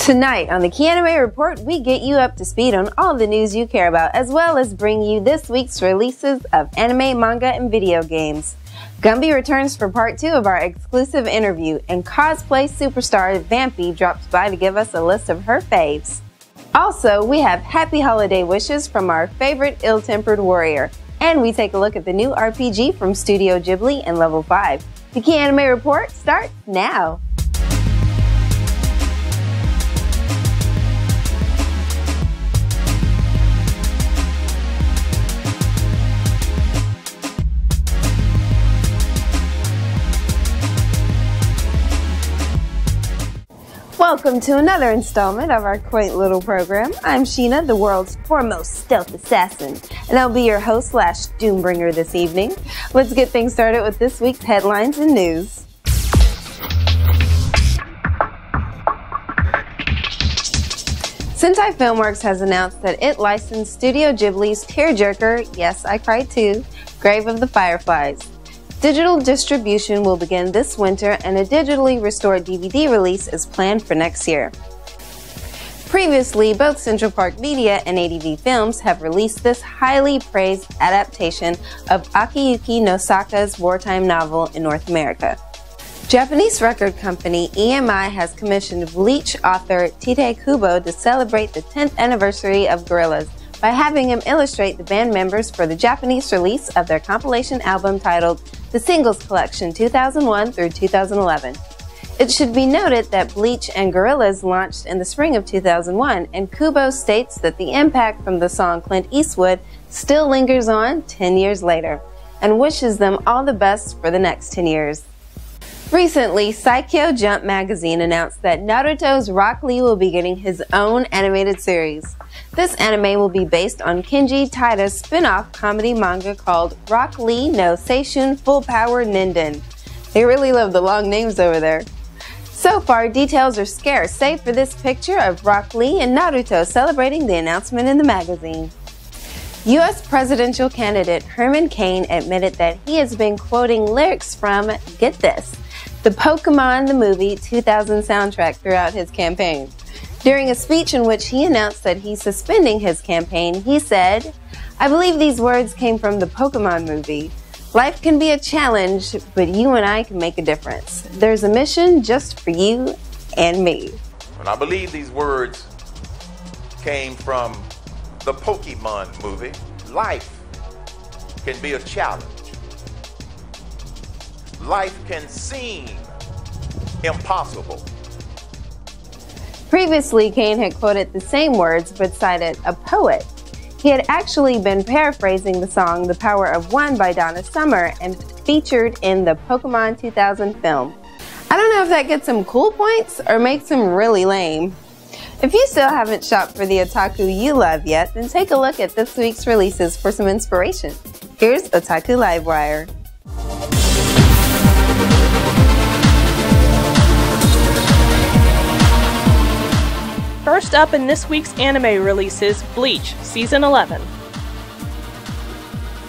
Tonight on the Ki Anime Report, we get you up to speed on all the news you care about, as well as bring you this week's releases of anime, manga, and video games. Gumby returns for part two of our exclusive interview, and cosplay superstar Vampy drops by to give us a list of her faves. Also, we have happy holiday wishes from our favorite ill tempered warrior, and we take a look at the new RPG from Studio Ghibli and Level 5. The Ki Anime Report starts now. Welcome to another installment of our quaint little program. I'm Sheena, the world's foremost stealth assassin, and I'll be your host slash doombringer this evening. Let's get things started with this week's headlines and news. Sentai Filmworks has announced that it licensed Studio Ghibli's tearjerker, yes, I cried too, Grave of the Fireflies. Digital distribution will begin this winter and a digitally restored DVD release is planned for next year. Previously, both Central Park Media and ADV Films have released this highly praised adaptation of Akiyuki Nosaka's wartime novel in North America. Japanese record company EMI has commissioned Bleach author Tite Kubo to celebrate the 10th anniversary of Gorillaz by having him illustrate the band members for the Japanese release of their compilation album titled the Singles Collection 2001 through 2011. It should be noted that Bleach and Gorillaz launched in the spring of 2001, and Kubo states that the impact from the song Clint Eastwood still lingers on 10 years later, and wishes them all the best for the next 10 years. Recently, Saikyo Jump magazine announced that Naruto's Rock Lee will be getting his own animated series. This anime will be based on Kenji Taira's spin-off comedy manga called Rock Lee no Seishun Full Power Ninden. They really love the long names over there. So far, details are scarce, save for this picture of Rock Lee and Naruto celebrating the announcement in the magazine. U.S. presidential candidate Herman Cain admitted that he has been quoting lyrics from, get this, the Pokemon the Movie 2000 soundtrack throughout his campaign. During a speech in which he announced that he's suspending his campaign, he said, I believe these words came from the Pokemon movie. Life can be a challenge, but you and I can make a difference. There's a mission just for you and me. And I believe these words came from the Pokemon movie. Life can be a challenge life can seem impossible. Previously, Cain had quoted the same words but cited a poet. He had actually been paraphrasing the song The Power of One by Donna Summer and featured in the Pokemon 2000 film. I don't know if that gets him cool points or makes him really lame. If you still haven't shopped for the otaku you love yet, then take a look at this week's releases for some inspiration. Here's Otaku Livewire. First up in this week's anime releases, Bleach Season 11.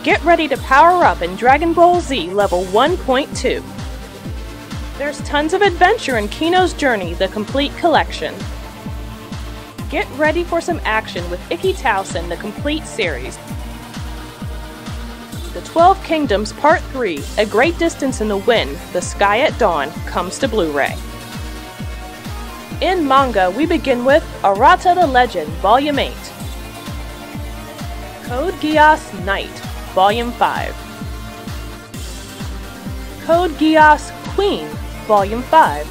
Get ready to power up in Dragon Ball Z level 1.2. There's tons of adventure in Kino's Journey, the complete collection. Get ready for some action with Ikki Tousen, the complete series. The 12 Kingdoms Part 3, A Great Distance in the Wind, The Sky at Dawn, comes to Blu-ray. In manga, we begin with Arata the Legend, Volume 8. Code Geass Knight, Volume 5. Code Geass Queen, Volume 5.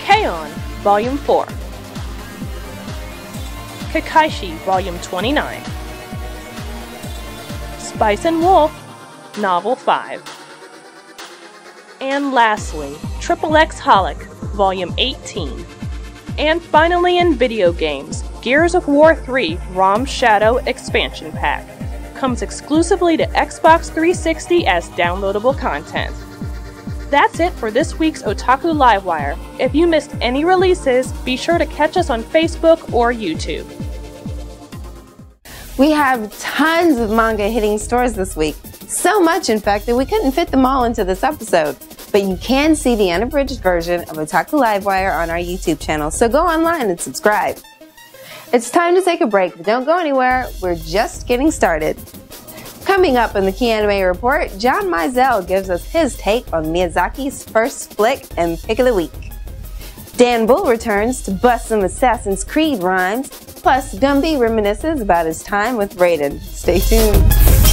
K-On! Volume 4. Kekkaishi, Volume 29. Spice and Wolf, Novel 5. And lastly, Triple X Holic, Volume 18. And finally in video games, Gears of War 3 RAAM Shadow Expansion Pack comes exclusively to Xbox 360 as downloadable content. That's it for this week's Otaku Livewire. If you missed any releases, be sure to catch us on Facebook or YouTube. We have tons of manga hitting stores this week. So much, in fact, that we couldn't fit them all into this episode. But you can see the unabridged version of Otaku Livewire on our YouTube channel, so go online and subscribe. It's time to take a break, but don't go anywhere. We're just getting started. Coming up in the Ki Anime Report, John Mizell gives us his take on Miyazaki's first flick and pick of the week. Dan Bull returns to bust some Assassin's Creed rhymes, plus Gumby reminisces about his time with Raiden. Stay tuned.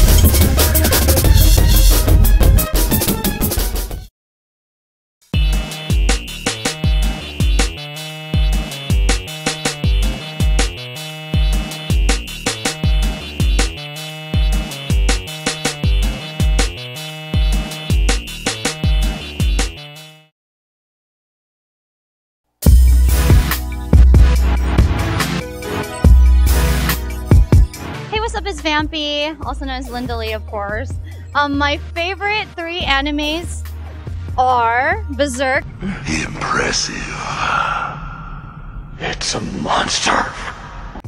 Vampy, also known as Linda Lee, of course. Um, my favorite three animes are Berserk. Impressive. It's a monster.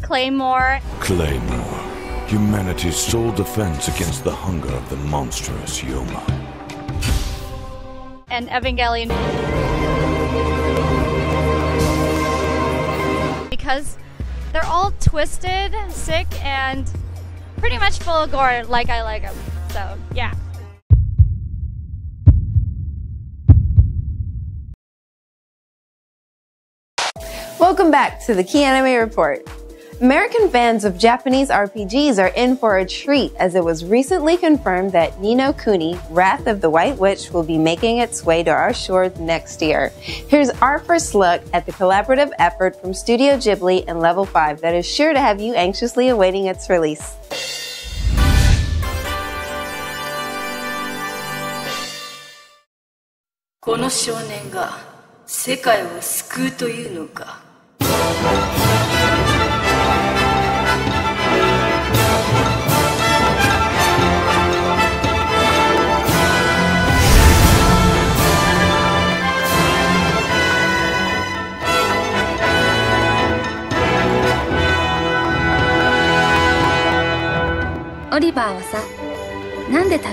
Claymore. Claymore. Humanity's sole defense against the hunger of the monstrous Yoma. And Evangelion. Because they're all twisted, sick, and pretty much full of gore like I like them. So, yeah. Welcome back to the Ki Anime Report. American fans of Japanese RPGs are in for a treat as it was recently confirmed that Ni no Kuni, Wrath of the White Witch, will be making its way to our shores next year. Here's our first look at the collaborative effort from Studio Ghibli and Level 5 that is sure to have you anxiously awaiting its release. This 少年が世界を救うというのか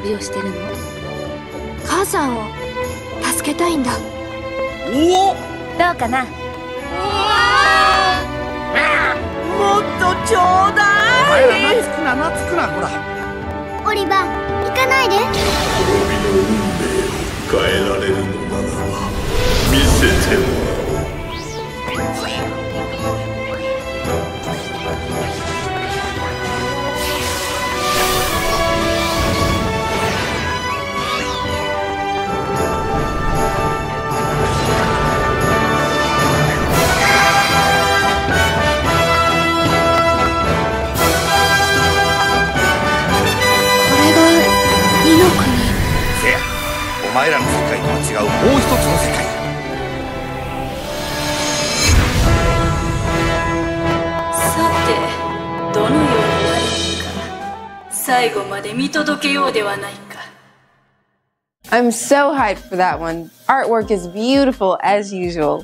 旅をしてるの？母さんを助けたいんだ。お？おどうかな？もっとちょうだい！お前ら懐くな懐くなほら。オリバー行かないで。滅びの運命を変えられるのならば見せてもらうもう一つの世界さてどのようになるのか最後まで見届けようではないか I'm so hyped for that one. Artwork is beautiful as usual.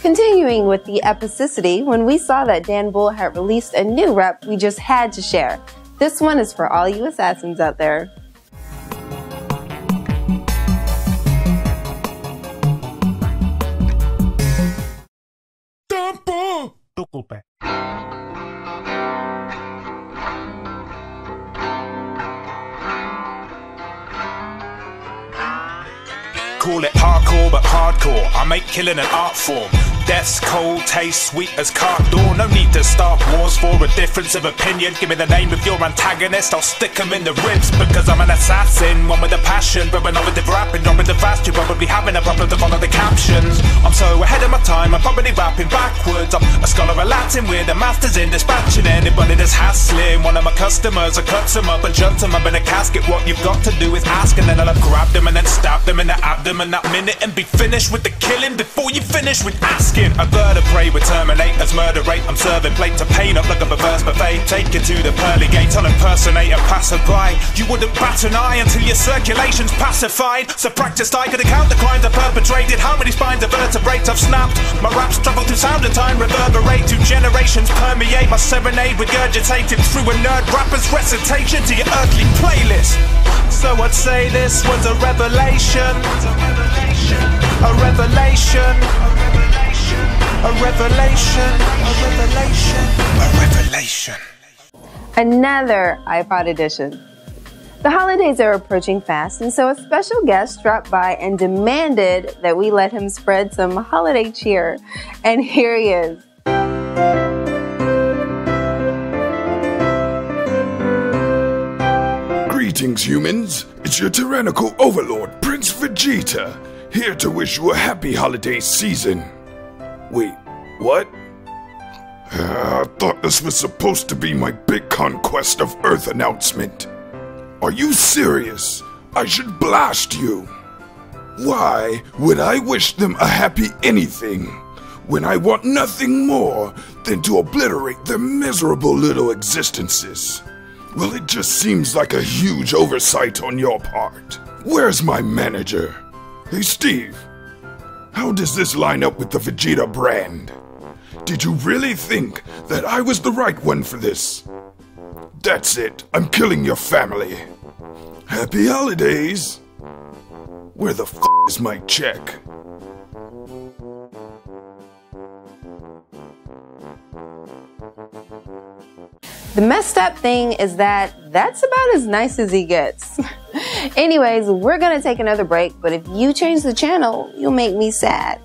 Continuing with the epicity, when we saw that Dan Bull had released a new rep, we just had to share. This one is for all you assassins out there. Hardcore. I make killing an art form. Death's cold, taste sweet as cart door. No need to start wars for a difference of opinion. Give me the name of your antagonist, I'll stick him in the ribs. Because I'm an assassin, one with a passion. But when I'm with the rapping, not with the fast, you're probably having a problem to follow the captions. I'm so ahead of my time, I'm probably rapping backwards. I'm a scholar of Latin with a master's in dispatching anybody that's hassling. One of my customers, I cut them up and jumped them up in a casket. What you've got to do is ask, and then I'll grab them and then stabbed them in the abdomen that minute and be finished with the killing before you finish with asking skin. A bird of prey with terminators, murder rate. I'm serving plate to pain up like a perverse buffet. Take you to the pearly gates, I'll impersonate a passerby. You wouldn't bat an eye until your circulation's pacified. So practiced I could account the crimes I perpetrated. How many spines of vertebrates I've snapped? My raps travel through sound and time, reverberate. Two generations permeate my serenade, regurgitated through a nerd rapper's recitation to your earthly playlist. So I'd say this was a revelation. A revelation. A revelation. A revelation. A revelation. A revelation. Another iPod edition. The holidays are approaching fast, and so a special guest dropped by and demanded that we let him spread some holiday cheer. And here he is. Greetings, humans. It's your tyrannical overlord, Prince Vegeta, here to wish you a happy holiday season. Wait, what? I thought this was supposed to be my big conquest of Earth announcement. Are you serious? I should blast you. Why would I wish them a happy anything when I want nothing more than to obliterate their miserable little existences? Well, it just seems like a huge oversight on your part. Where's my manager? Hey, Steve. How does this line up with the Vegeta brand? Did you really think that I was the right one for this? That's it. I'm killing your family. Happy holidays. Where the f is my check? The messed up thing is that that's about as nice as he gets. Anyways, we're gonna take another break, but if you change the channel, you'll make me sad.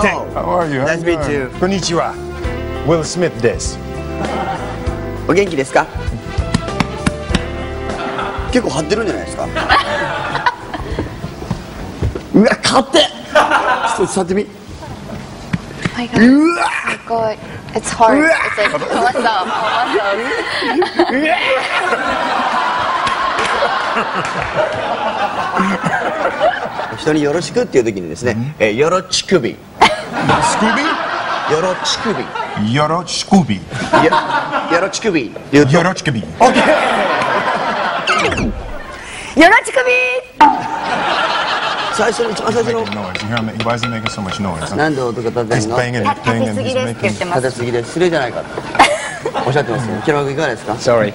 Hello. How are you? Nice to meet you. Konnichiwa. Will Smith this. お元気ですか？結構張ってるんじゃないですか？うわ勝手！ちょっと触ってみ. Oh my god. It's hard. It's like, what's up? What's 人によろしくっていう時にですね、えーよろちくびよろちくびよろちくび。よよろちくびよろちくび。よろちくび最初の一番最初の Making noise. You hear him? Why is he making so much noise? なんで音が立ての？立てすぎ he's ですって言 making. ってます。立てすぎで失礼じゃないかとおっしゃってますよキラ君いかがですか？Sorry.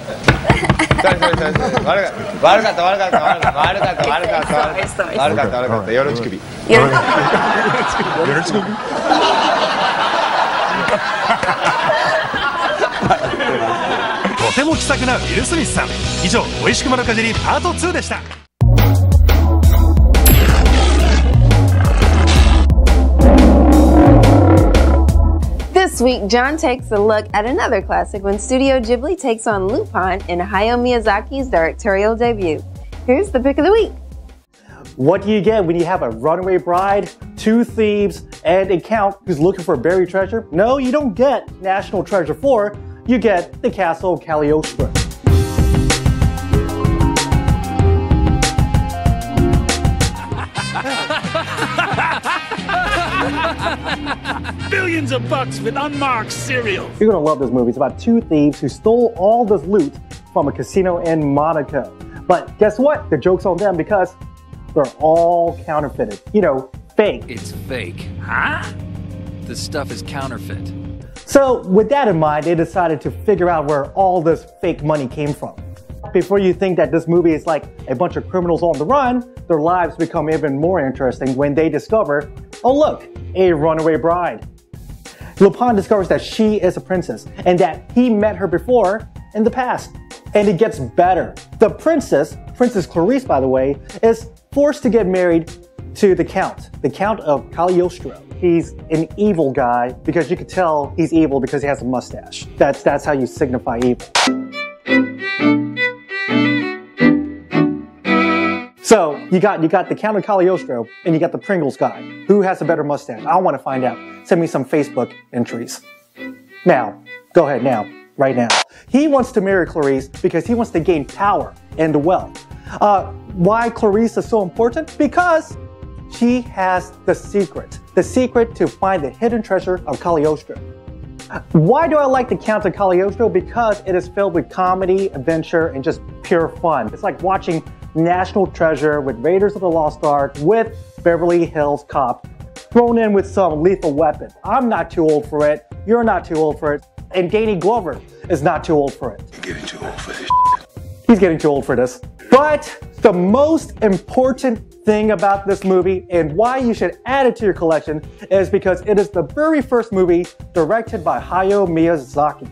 Sorry, sorry, sorry. 悪かった、悪かった、悪かった、悪かった、悪かった、悪かった、悪かった、悪かった、よろちくび。よろちくび。とても気さくなウィル・スミスさん以上「おいしくまのかじりパート2」でした This week, John takes a look at another classic when Studio Ghibli takes on Lupin in Hayao Miyazaki's directorial debut. Here's the pick of the week. What do you get when you have a runaway bride, two thieves, and a count who's looking for a buried treasure? No, you don't get National Treasure 4, you get the Castle of Cagliostro. Billions of bucks with unmarked cereal. You're gonna love this movie. It's about two thieves who stole all this loot from a casino in Monaco. But guess what? The joke's on them because they're all counterfeited. You know, fake. It's fake. Huh? This stuff is counterfeit. So, with that in mind, they decided to figure out where all this fake money came from. Before you think that this movie is like a bunch of criminals on the run, their lives become even more interesting when they discover, oh look, a runaway bride. Lupin discovers that she is a princess and that he met her before in the past. And it gets better. The princess, Princess Clarice by the way, is forced to get married to the Count, the Count of Cagliostro. He's an evil guy because you could tell he's evil because he has a mustache. That's that's how you signify evil. So you got you got the Count of Cagliostro and you got the Pringles guy. Who has a better mustache? I want to find out. Send me some Facebook entries. Now, go ahead now, right now. He wants to marry Clarice because he wants to gain power and wealth. Uh, why Clarice is so important? Because she has the secret. The secret to find the hidden treasure of Cagliostro. Why do I like the Count of Cagliostro? Because it is filled with comedy, adventure, and just pure fun. It's like watching National Treasure with Raiders of the Lost Ark with Beverly Hills Cop thrown in with some lethal weapon. I'm not too old for it. You're not too old for it. And Danny Glover is not too old for it. You're getting too old for this. He's getting too old for this. But the most important thing about this movie and why you should add it to your collection is because it is the very first movie directed by Hayao Miyazaki.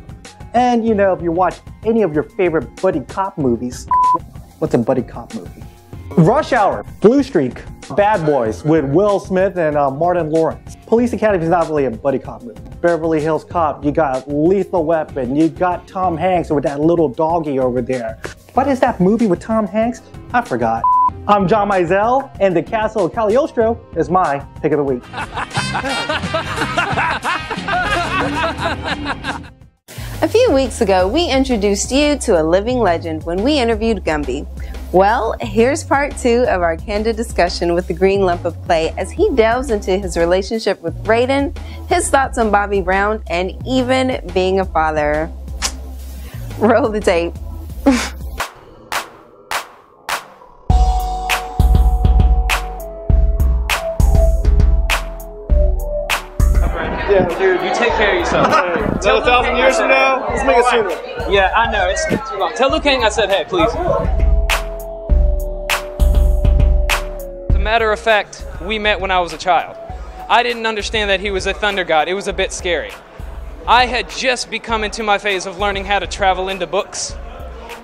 And you know, if you watch any of your favorite buddy cop movies, what's a buddy cop movie? Rush Hour, Blue Streak, Bad Boys with Will Smith and uh, Martin Lawrence. Police Academy is not really a buddy cop movie. Beverly Hills Cop, you got Lethal Weapon, you got Tom Hanks with that little doggy over there. What is that movie with Tom Hanks? I forgot. I'm John Mizell, and the Castle of Cagliostro is my pick of the week. A few weeks ago, we introduced you to a living legend when we interviewed Gumby. Well, here's part two of our candid discussion with the green lump of clay as he delves into his relationship with Raiden, his thoughts on Bobby Brown, and even being a father. Roll the tape. Yeah, dude. You take care of yourself. Another thousand years from now, let's make it sooner. Yeah, I know. It's too long. Tell Liu Kang I said hey, please. As a matter of fact, we met when I was a child. I didn't understand that he was a thunder god. It was a bit scary. I had just become into my phase of learning how to travel into books,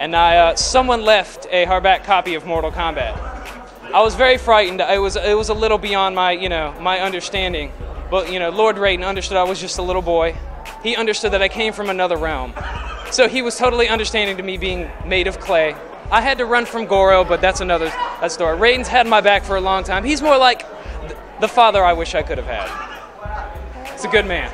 and I, uh, someone left a hardback copy of Mortal Kombat. I was very frightened. It was it was a little beyond my you know my understanding. But you know, Lord Raiden understood I was just a little boy. He understood that I came from another realm. So he was totally understanding to me being made of clay. I had to run from Goro, but that's another that story. Raiden's had my back for a long time. He's more like th- the father I wish I could have had. He's a good man.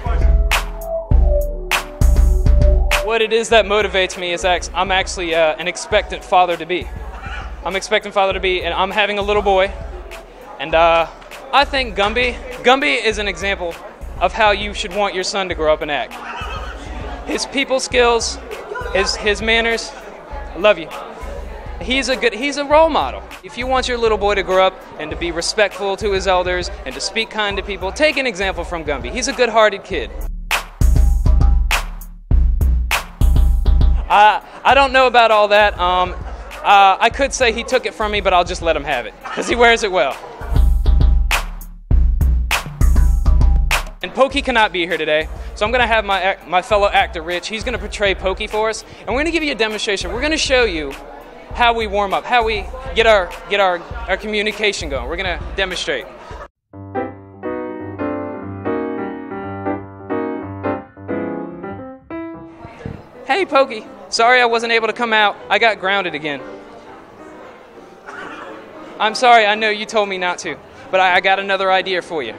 What it is that motivates me is I'm actually uh, an expectant father to be. I'm expecting father to be, and I'm having a little boy, and uh, I think Gumby, Gumby is an example of how you should want your son to grow up and act. His people skills, his his manners, I love you. He's a good he's a role model. If you want your little boy to grow up and to be respectful to his elders and to speak kind to people, take an example from Gumby. He's a good-hearted kid. I I don't know about all that. Um, uh, I could say he took it from me, but I'll just let him have it because he wears it well. Pokey cannot be here today, so I'm going to have my, my fellow actor Rich. He's going to portray Pokey for us, and we're going to give you a demonstration. We're going to show you how we warm up, how we get our get our, our communication going. We're going to demonstrate. Hey, Pokey. Sorry I wasn't able to come out. I got grounded again. I'm sorry, I know you told me not to, but I, I got another idea for you.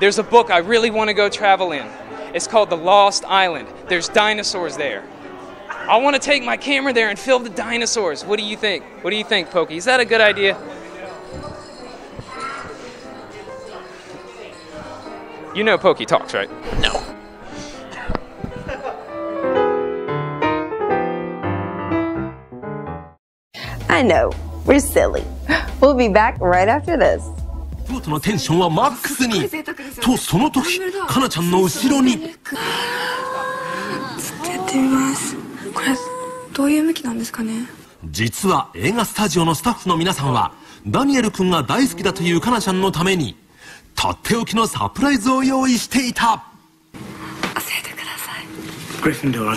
There's a book I really want to go travel in. It's called The Lost Island. There's dinosaurs there. I want to take my camera there and film the dinosaurs. What do you think? What do you think, Pokey? Is that a good idea? You know Pokey talks, right? No. I know, we're silly. We'll be back right after this. 京都のテンションはマックスに。とその時かなちゃんの後ろに。やってみます。これどういう向きなんですかね？実は映画スタジオのスタッフの皆さんはダニエル君が大好きだというかなちゃんのためにとっておきのサプライズを用意していた。グリフィンドール I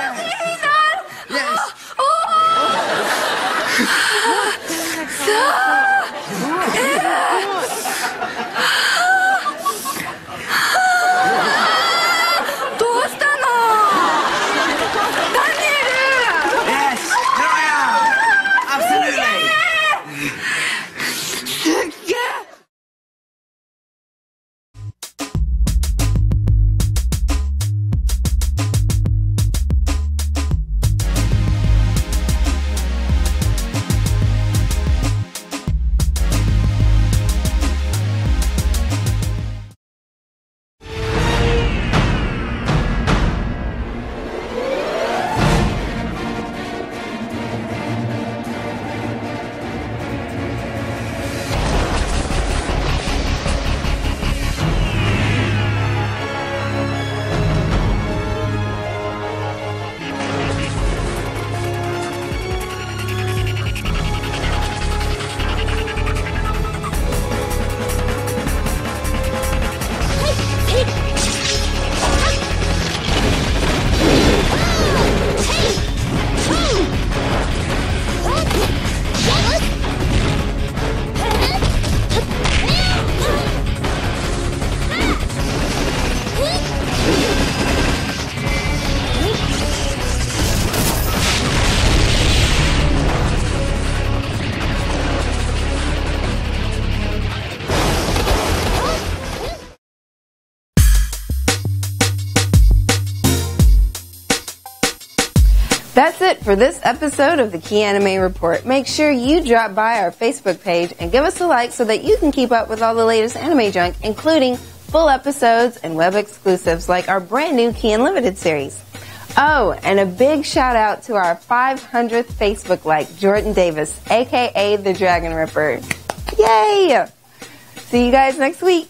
it for this episode of the Ki Anime Report. Make sure you drop by our Facebook page and give us a like so that you can keep up with all the latest anime junk, including full episodes and web exclusives like our brand new Ki Unlimited series. Oh, and a big shout out to our 500th Facebook like, Jordan Davis, aka the Dragon Ripper. Yay! See you guys next week.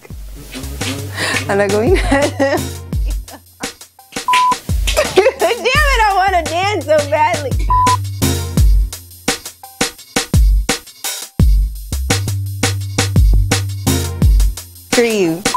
I'm For you.